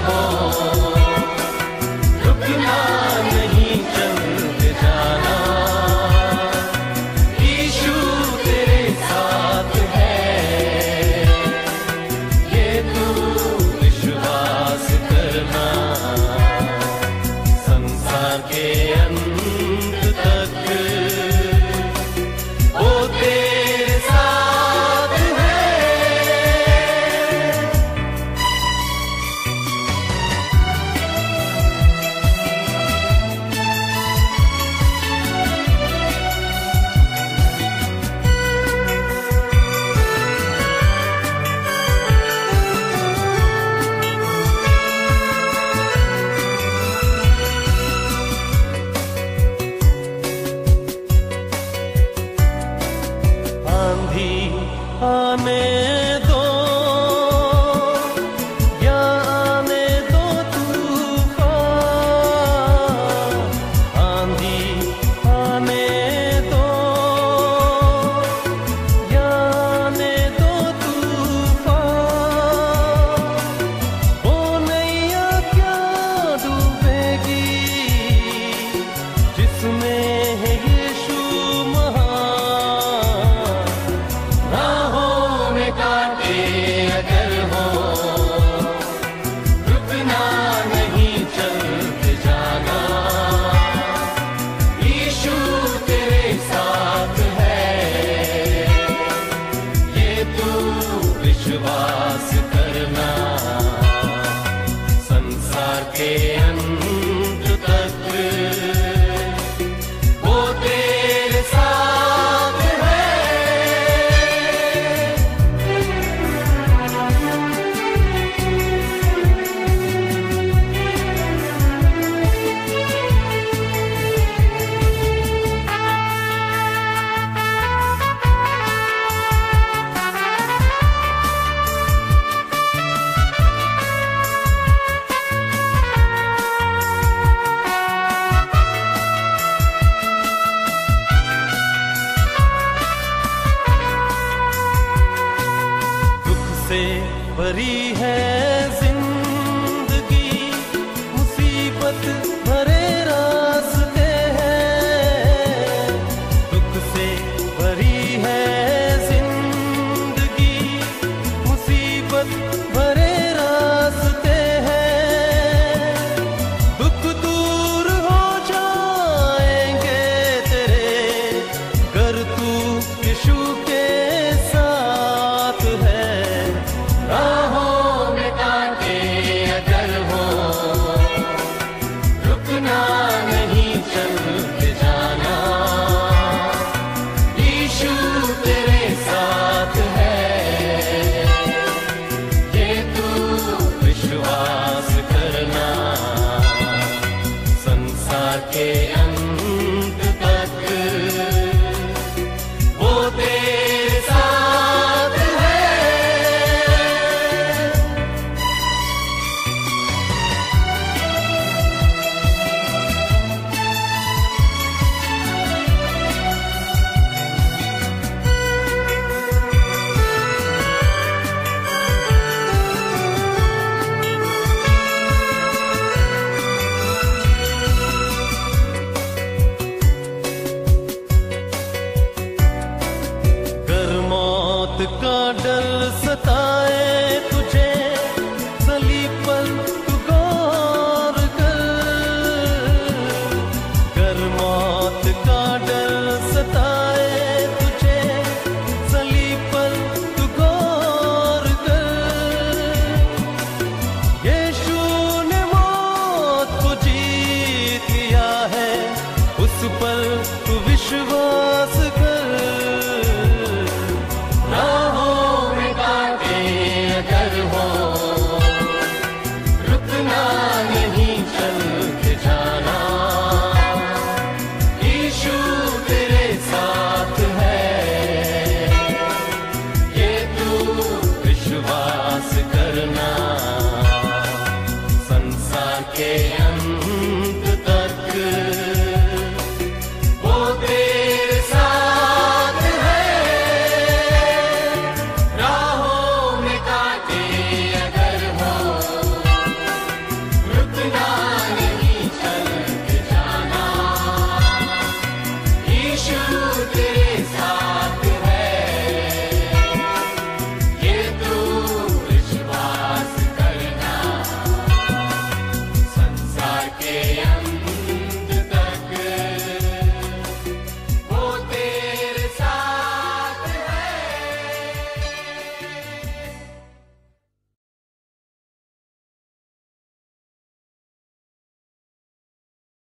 Bible. से है ज़िंदगी। காதல்